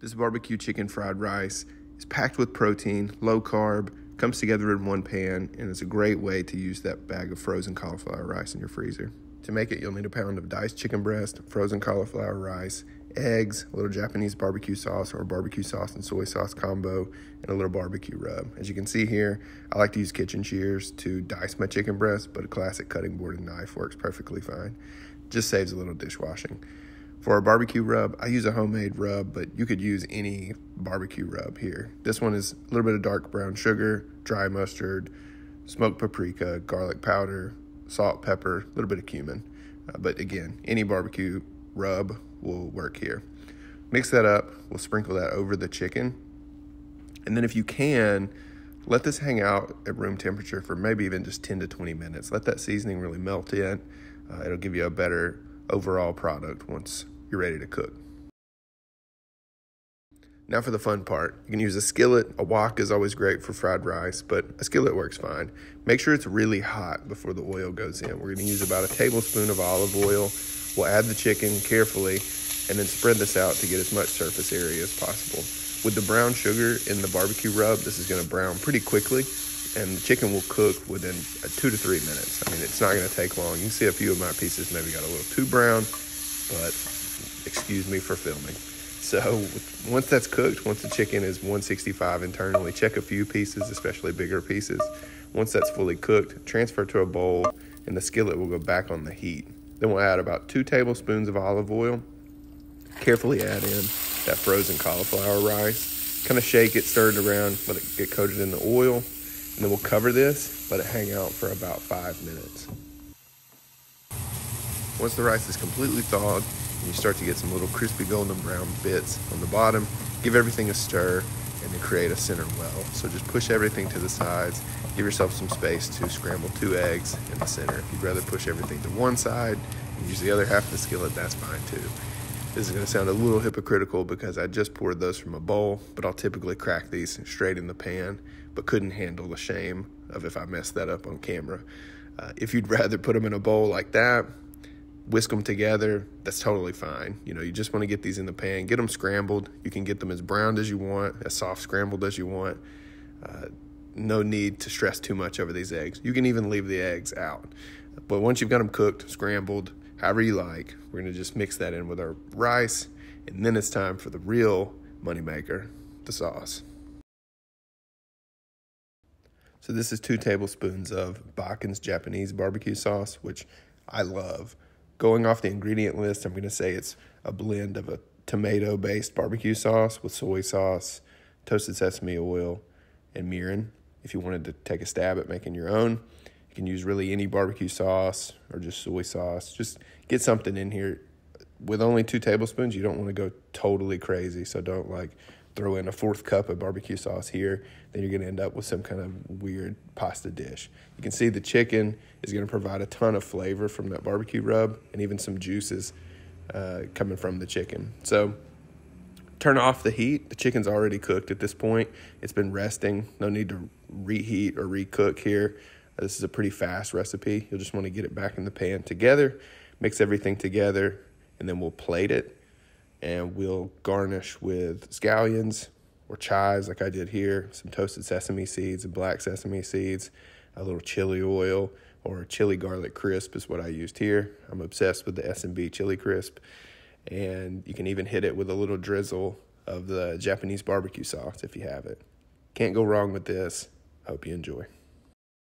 This barbecue chicken fried rice is packed with protein, low carb, comes together in one pan, and it's a great way to use that bag of frozen cauliflower rice in your freezer. To make it, you'll need a pound of diced chicken breast, frozen cauliflower rice, eggs, a little Japanese barbecue sauce or barbecue sauce and soy sauce combo, and a little barbecue rub. As you can see here, I like to use kitchen shears to dice my chicken breast, but a classic cutting board and knife works perfectly fine. Just saves a little dishwashing. For a barbecue rub, I use a homemade rub, but you could use any barbecue rub here. This one is a little bit of dark brown sugar, dry mustard, smoked paprika, garlic powder, salt, pepper, a little bit of cumin. Uh, but again, any barbecue rub will work here. Mix that up, we'll sprinkle that over the chicken. And then if you can, let this hang out at room temperature for maybe even just 10 to 20 minutes. Let that seasoning really melt in. Uh, it'll give you a better overall product once you're ready to cook. Now for the fun part. You can use a skillet. A wok is always great for fried rice, but a skillet works fine. Make sure it's really hot before the oil goes in. We're going to use about a tablespoon of olive oil. We'll add the chicken carefully and then spread this out to get as much surface area as possible. With the brown sugar in the barbecue rub, this is going to brown pretty quickly and the chicken will cook within uh, two to three minutes. I mean, it's not going to take long. You can see a few of my pieces maybe got a little too brown, but excuse me for filming. So once that's cooked, once the chicken is 165 internally, check a few pieces, especially bigger pieces. Once that's fully cooked, transfer to a bowl and the skillet will go back on the heat. Then we'll add about two tablespoons of olive oil. Carefully add in that frozen cauliflower rice. Kind of shake it, stir it around, let it get coated in the oil. And then we'll cover this, let it hang out for about five minutes. Once the rice is completely thawed, and you start to get some little crispy golden brown bits on the bottom. Give everything a stir and then create a center well. So just push everything to the sides. Give yourself some space to scramble two eggs in the center. If you'd rather push everything to one side and use the other half of the skillet, that's fine too. This is going to sound a little hypocritical because I just poured those from a bowl, but I'll typically crack these straight in the pan, but couldn't handle the shame of if I messed that up on camera. Uh, if you'd rather put them in a bowl like that, whisk them together, that's totally fine. You know, you just want to get these in the pan, get them scrambled. You can get them as browned as you want, as soft scrambled as you want. Uh, no need to stress too much over these eggs. You can even leave the eggs out. But once you've got them cooked, scrambled, however you like, we're going to just mix that in with our rice. And then it's time for the real moneymaker, the sauce. So this is two tablespoons of Bachan's Japanese barbecue sauce, which I love going off the ingredient list, I'm going to say it's a blend of a tomato based barbecue sauce with soy sauce, toasted sesame oil, and mirin. If you wanted to take a stab at making your own, you can use really any barbecue sauce or just soy sauce. Just get something in here. With only two tablespoons, you don't want to go totally crazy. So don't like throw in a fourth cup of barbecue sauce here, then you're going to end up with some kind of weird pasta dish. You can see the chicken is going to provide a ton of flavor from that barbecue rub and even some juices uh, coming from the chicken. So turn off the heat. The chicken's already cooked at this point. It's been resting. No need to reheat or recook here. Uh, this is a pretty fast recipe. You'll just want to get it back in the pan together, mix everything together, and then we'll plate it and we'll garnish with scallions or chives like I did here, some toasted sesame seeds and black sesame seeds, a little chili oil or chili garlic crisp is what I used here. I'm obsessed with the S&B chili crisp and you can even hit it with a little drizzle of the Japanese barbecue sauce if you have it. Can't go wrong with this. Hope you enjoy.